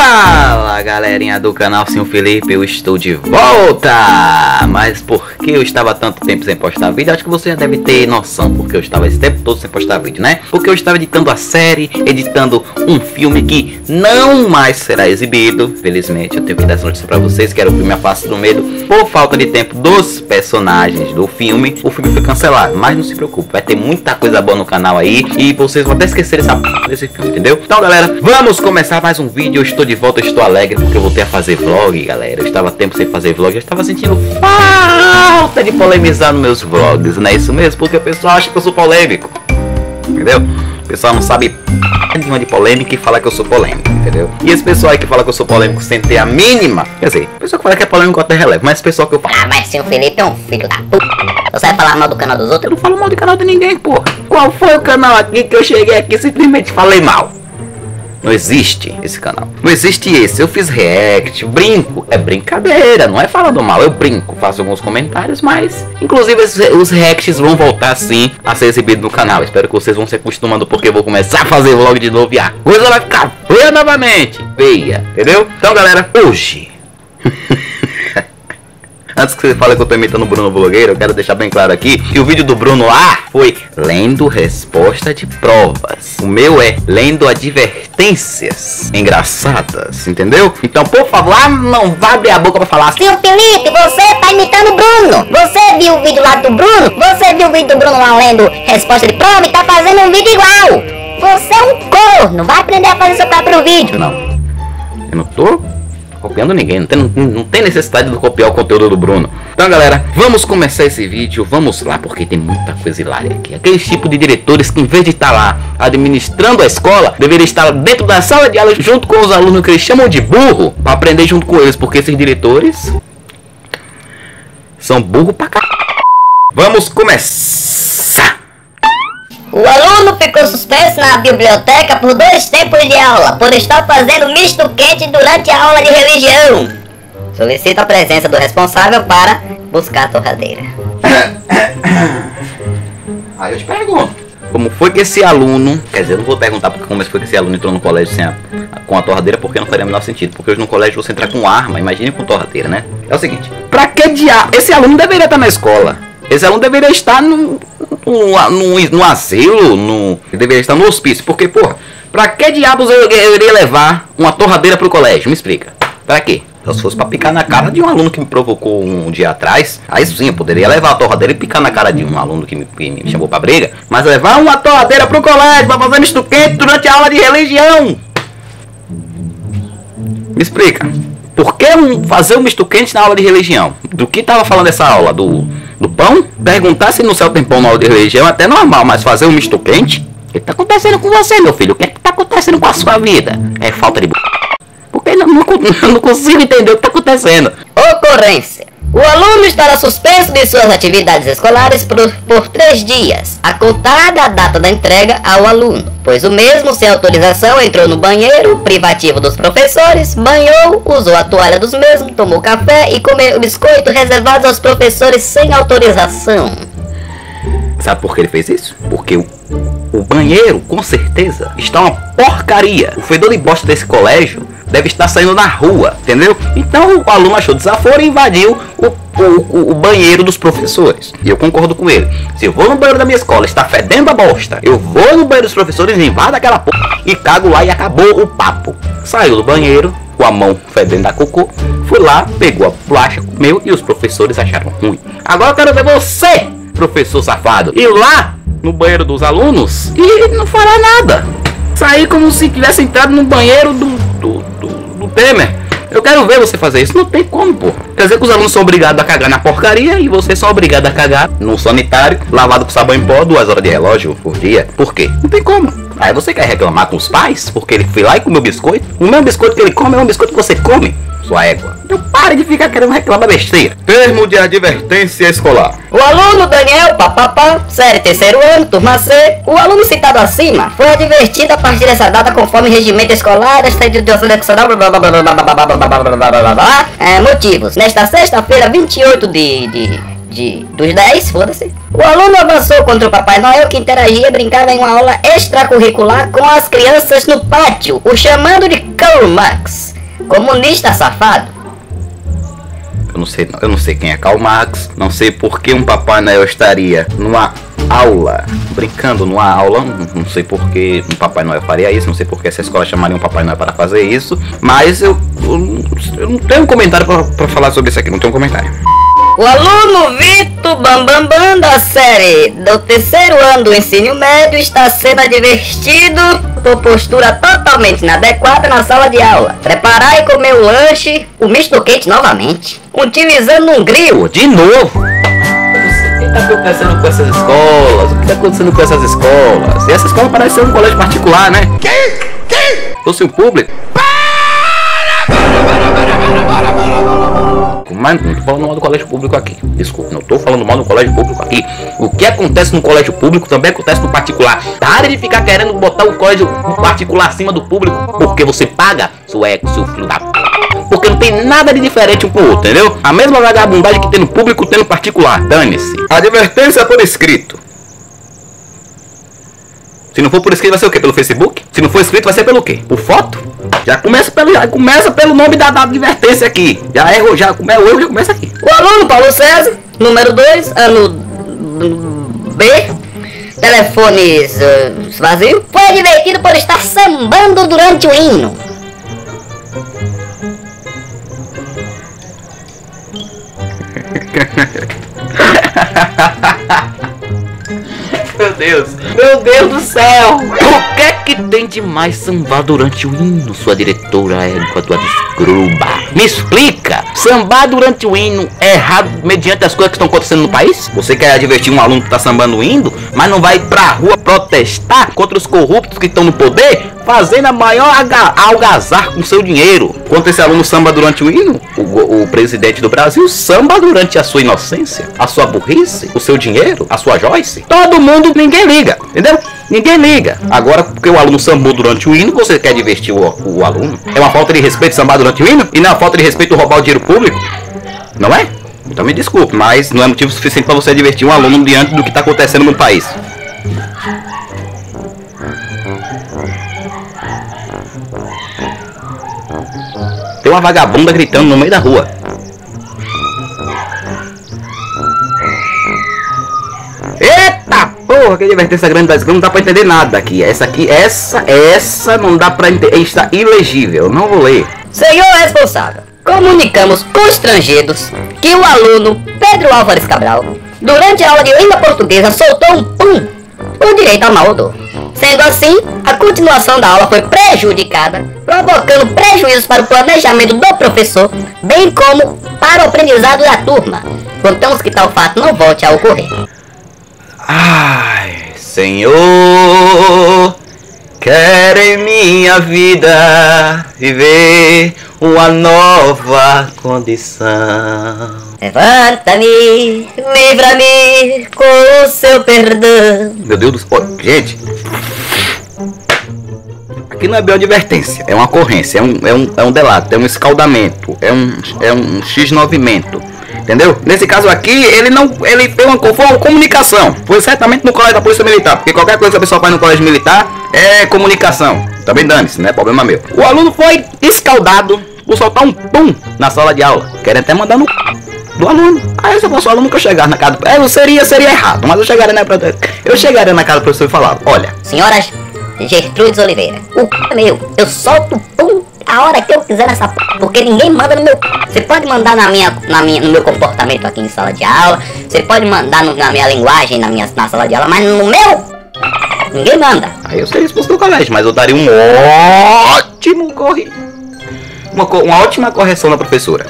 Fala galerinha do canal Sim Felipe, eu estou de volta! Mas por que eu estava tanto tempo sem postar vídeo? Acho que você já deve ter noção porque eu estava esse tempo todo sem postar vídeo, né? Porque eu estava editando a série, editando um filme que não mais será exibido. Felizmente eu tenho que dar essa notícia pra vocês, que era o filme A Face do Medo. Por falta de tempo dos personagens do filme, o filme foi cancelado. Mas não se preocupe, vai ter muita coisa boa no canal aí e vocês vão até esquecer essa p desse filme, entendeu? Então galera, vamos começar mais um vídeo. Eu estou de volta, estou alegre porque eu voltei a fazer vlog, galera. Eu estava tempo sem fazer vlog, eu estava sentindo falta de polemizar nos meus vlogs, não é isso mesmo? Porque o pessoal acha que eu sou polêmico, entendeu? O pessoal não sabe nenhuma de polêmica e fala que eu sou polêmico, entendeu? E esse pessoal aí que fala que eu sou polêmico sem ter a mínima, quer dizer, o pessoal que fala que é polêmico até releva, mas esse pessoal que eu falo, Ah, mas se o Felipe é um filho da puta. Você vai falar mal do canal dos eu outros? não falo mal de canal de ninguém, porra. Qual foi o canal aqui que eu cheguei aqui e simplesmente falei mal? Não existe esse canal. Não existe esse. Eu fiz react, brinco. É brincadeira, não é falando mal. Eu brinco, faço alguns comentários, mas. Inclusive, os, reacts vão voltar sim a ser exibidos no canal. Espero que vocês vão se acostumando, porque eu vou começar a fazer vlog de novo e a coisa vai ficar feia novamente. Feia, entendeu? Então, galera, hoje. Antes que você fale que eu tô imitando o Bruno Blogueiro, eu quero deixar bem claro aqui que o vídeo do Bruno lá foi lendo resposta de provas. O meu é lendo advertências engraçadas, entendeu? Então, por favor, ah, não vá abrir a boca pra falar assim. Seu Felipe, você tá imitando o Bruno. Você viu o vídeo lá do Bruno? Você viu o vídeo do Bruno lá lendo resposta de prova e tá fazendo um vídeo igual. Você é um corno. Vai aprender a fazer seu próprio vídeo. Não, eu não tô copiando ninguém, não tem, não, tem necessidade de copiar o conteúdo do Bruno. Então, galera, vamos começar esse vídeo, vamos lá, porque tem muita coisa hilária aqui. Aquele tipo de diretores que, em vez de estar lá administrando a escola, deveria estar dentro da sala de aula junto com os alunos que eles chamam de burro, para aprender junto com eles, porque esses diretores são burro pra caralho. Vamos começar! O aluno ficou suspenso na biblioteca por dois tempos de aula, por estar fazendo misto quente durante a aula de religião. Solicito a presença do responsável para buscar a torradeira. Aí eu te pergunto. Como foi que esse aluno. Quer dizer, eu não vou perguntar porque como foi que esse aluno entrou no colégio sem a, com a torradeira, porque não faria o menor sentido. Porque hoje no colégio você entrar com arma, imagine com torradeira, né? É o seguinte: pra que diabo. Esse aluno deveria estar na escola. Esse aluno deveria estar no, no, no, no asilo, no, deveria estar no hospício. Porque, porra, pra que diabos eu, eu iria levar uma torradeira pro colégio? Me explica. Pra quê? Então, se fosse pra picar na cara de um aluno que me provocou um dia atrás, aí sim eu poderia levar a torradeira e picar na cara de um aluno que me, que me chamou pra briga. Mas levar uma torradeira pro colégio pra fazer misto quente durante a aula de religião. Me explica. Por que um- fazer um misto quente na aula de religião? Do que tava falando essa aula? Do, do pão? Perguntar se no céu tem pão na aula de religião é até normal, mas fazer um misto quente? O que tá acontecendo com você, meu filho? O que, é tá acontecendo com a sua vida? É falta de. Porque eu não, não, não consigo entender o que tá acontecendo. Ocorrência. O aluno estará suspenso de suas atividades escolares por, por três dias, a contar da data da entrega ao aluno, pois o mesmo, sem autorização, entrou no banheiro privativo dos professores, banhou, usou a toalha dos mesmos, tomou café e comeu biscoito reservados aos professores sem autorização. Sabe por que ele fez isso? Porque o, o banheiro, com certeza, está uma porcaria. O fedor de bosta desse colégio deve estar saindo na rua, entendeu? Então o aluno achou desaforo e invadiu o, o, o- banheiro dos professores. E eu concordo com ele. Se eu vou no banheiro da minha escola, está fedendo a bosta, eu vou no banheiro dos professores, invado aquela porra e cago lá e acabou o papo. Saiu do banheiro, com a mão fedendo a cocô, foi lá, pegou a bolacha, comeu e os professores acharam ruim. Agora eu quero ver você, professor safado, ir lá no banheiro dos alunos e não fará nada. Sair como se tivesse entrado no banheiro do, do, do, do Temer. Eu quero ver você fazer isso. Não tem como, pô. Quer dizer que os alunos são obrigados a cagar na porcaria e vocês são obrigados a cagar no sanitário, lavado com sabão em pó, duas horas de relógio por dia. Por quê? Não tem como. Aí você quer reclamar com os pais porque ele foi lá e comeu biscoito? O mesmo biscoito que ele come é mesmo biscoito que você come, sua égua. Então para de ficar querendo reclamar besteira. Termo de advertência escolar. O aluno Daniel Papapá, série terceiro ano, turma C, o aluno citado acima foi advertido a partir dessa data conforme regimento escolar desta instituição educacional. É, motivos. Nesta sexta-feira, 28 de, de de, dos 10, foda-se. O aluno avançou contra o Papai Noel que interagia e brincava em uma aula extracurricular com as crianças no pátio, o chamando de Karl Marx. Comunista safado. Eu não sei, eu não sei quem é Karl Marx, não sei por que um Papai Noel estaria numa aula, brincando numa aula, não, sei por que um Papai Noel faria isso, não sei por que essa escola chamaria um Papai Noel para fazer isso, mas eu, eu, eu não tenho um comentário para falar sobre isso aqui, não tenho um comentário. O aluno Vitor Bambambam Bam, da série do terceiro ano do ensino médio está sendo advertido por postura totalmente inadequada na sala de aula. Preparar e comer o lanche, o misto quente novamente, utilizando um grill. De novo? O que está acontecendo com essas escolas? O que está acontecendo com essas escolas? E essa escola parece ser um colégio particular, né? Quem? Quem? Fosse um público. Mas não tô falando mal do colégio público aqui. Desculpa, não tô falando mal do colégio público aqui. O que acontece no colégio público também acontece no particular. Pare de ficar querendo botar o colégio particular acima do público porque você paga, sueco, seu filho da. Porque não tem nada de diferente um pro outro, entendeu? A mesma vagabundagem que tem no público tem no particular. Dane-se. Advertência por escrito. Se não for por escrito, vai ser o quê? Pelo Facebook? Se não for escrito, vai ser pelo quê? Por foto? Já começa pelo, já começa pelo nome da, da advertência aqui. Já erro, já o erro já começa aqui. O aluno Paulo César, número 2, ano B, telefones uh, vazio, foi advertido por estar sambando durante o hino. Deus, meu Deus do céu! É que tem de mais sambar durante o hino, sua diretora égua tua desgruba? Me explica! Sambar durante o hino é errado mediante as coisas que estão acontecendo no país? Você quer advertir um aluno que está sambando o hino, mas não vai pra rua protestar contra os corruptos que estão no poder? Fazendo a maior algazar com seu dinheiro. Enquanto esse aluno samba durante o hino, o, o presidente do Brasil samba durante a sua inocência, a sua burrice, o seu dinheiro, a sua Joyce. Todo mundo, ninguém liga, entendeu? Ninguém liga. Agora, porque o aluno sambou durante o hino, você quer divertir o, o aluno? É uma falta de respeito sambar durante o hino? E não é uma falta de respeito roubar o dinheiro público? Não é? Então me desculpe, mas não é motivo suficiente para você divertir um aluno diante do que está acontecendo no país. Tem uma vagabunda gritando no meio da rua. Que advertência grande das não dá pra entender nada aqui. Essa aqui, essa, essa não dá pra entender. Está ilegível, não vou ler. Senhor responsável, comunicamos constrangidos que o aluno Pedro Álvares Cabral, durante a aula de língua portuguesa, soltou um pum por direito ao mal Sendo assim, a continuação da aula foi prejudicada, provocando prejuízos para o planejamento do professor, bem como para o aprendizado da turma. Contamos que tal fato não volte a ocorrer. Ai, Senhor, quero em minha vida viver uma nova condição. Levanta-me, livra-me com o seu perdão. Meu Deus do céu, gente. Aqui não é bioadvertência, é uma ocorrência, é um, é um, é um delato, é um escaldamento, é um, é um X-movimento. Entendeu? Nesse caso aqui, ele não. Ele foi uma, foi uma comunicação. Foi certamente no colégio da Polícia Militar. Porque qualquer coisa que a pessoa faz no colégio militar é comunicação. Também dane-se, não é problema meu. O aluno foi escaldado por soltar um pum na sala de aula. Querem até mandar no do aluno. Aí se eu fosse o aluno que eu chegar na casa do é, seria, seria errado, mas eu chegaria na Eu chegaria na casa do professor e falava, olha. Senhoras Gertrudes Oliveira, o c é meu, eu solto pum a hora que eu quiser nessa p... porque ninguém manda no meu Você pode mandar na minha, na minha, no meu comportamento aqui em sala de aula, você pode mandar no, na minha linguagem na minha na sala de aula, mas no meu ninguém manda. Aí eu seria expulso do colégio, mas eu daria um ótimo corre uma, uma ótima correção na professora.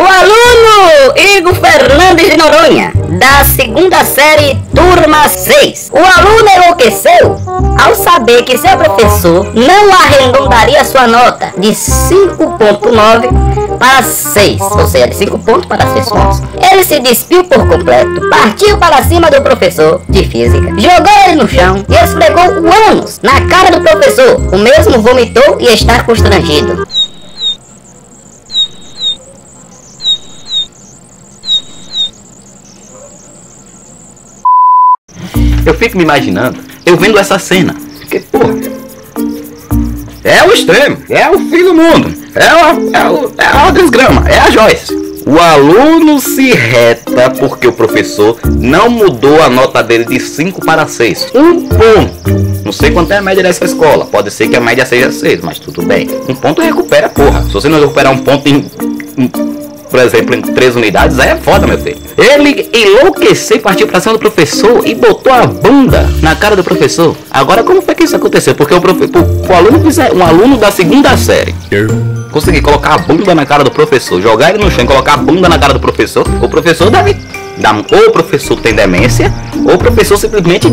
O aluno Igor Fernandes de Noronha, da segunda série, turma 6. O aluno enlouqueceu ao saber que seu professor não arredondaria sua nota de 5.9 para 6, ou seja, de 5 pontos para 6 pontos. Ele se despiu por completo, partiu para cima do professor de física, jogou ele no chão e esfregou o ânus na cara do professor. O mesmo vomitou e está constrangido. Fico me imaginando, eu vendo essa cena. Pô, é o extremo, é o fim do mundo. É uma, é, uma, é uma desgrama, é a Joyce. O aluno se reta porque o professor não mudou a nota dele de 5 para 6. Um ponto. Não sei quanto é a média dessa escola. Pode ser que a média seja 6, mas tudo bem. Um ponto recupera, porra. Se você não recuperar um ponto em, em por exemplo, em três unidades, aí é foda, meu filho. Ele enlouqueceu e partiu pra cima do professor e botou a bunda na cara do professor. Agora, como foi que isso aconteceu? Porque o, profe, o, o aluno, um aluno da segunda série conseguir colocar a bunda na cara do professor, jogar ele no chão e colocar a bunda na cara do professor, o professor deve. Ou o professor tem demência, ou o professor simplesmente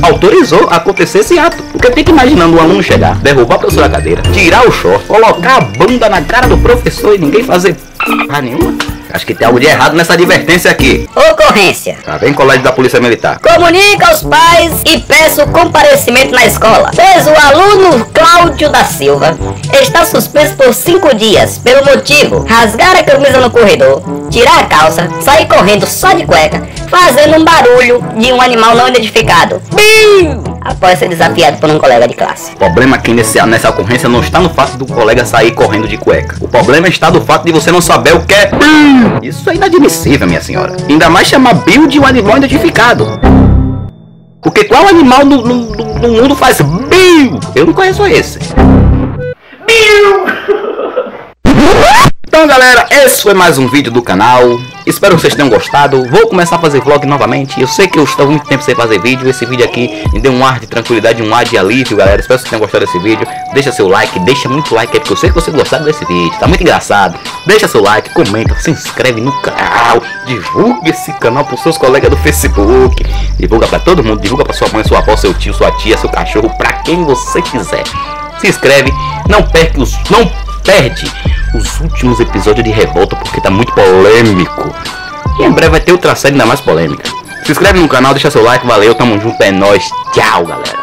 autorizou acontecer esse ato. Porque tem que imaginando um aluno chegar, derrubar o professor da cadeira, tirar o short, colocar a bunda na cara do professor e ninguém fazer porra nenhuma. Acho que tem algo de errado nessa advertência aqui. Ocorrência. Tá bem, colégio da Polícia Militar. Comunica aos pais e peço comparecimento na escola. Fez o aluno Cláudio da Silva. Está suspenso por cinco dias, pelo motivo rasgar a camisa no corredor, tirar a calça, sair correndo só de cueca, fazendo um barulho de um animal não identificado. Bim! Após ser desafiado por um colega de classe. O problema aqui nesse, nessa ocorrência não está no fato do colega sair correndo de cueca. O problema está no fato de você não saber o que é. Isso é inadmissível, minha senhora. Ainda mais chamar Bill de um animal identificado. Porque qual animal no, no, no mundo faz Bill? Eu não conheço esse. Então galera, esse foi mais um vídeo do canal. Espero que vocês tenham gostado. Vou começar a fazer vlog novamente. Eu sei que eu estou muito tempo sem fazer vídeo. Esse vídeo aqui me deu um ar de tranquilidade, um ar de alívio galera. Espero que vocês tenham gostado desse vídeo. Deixa seu like, deixa muito like aí Porque eu sei que vocês gostaram desse vídeo. Tá muito engraçado. Deixa seu like, comenta, se inscreve no canal. Divulgue esse canal pros seus colegas do Facebook. Divulga pra todo mundo. Divulga pra sua mãe, sua avó, seu tio, sua tia, seu cachorro Pra quem você quiser. Se inscreve, não perca os... Não perde os últimos episódios de Revolta porque tá muito polêmico. E em breve vai ter outra série ainda mais polêmica. Se inscreve no canal, deixa seu like, valeu, tamo junto, é nóis, tchau galera.